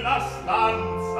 nella stanza.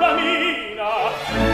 bambina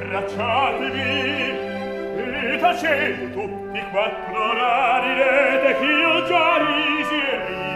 abbracciatevi. E tacete tutti quattro rari rete che io già risi e risi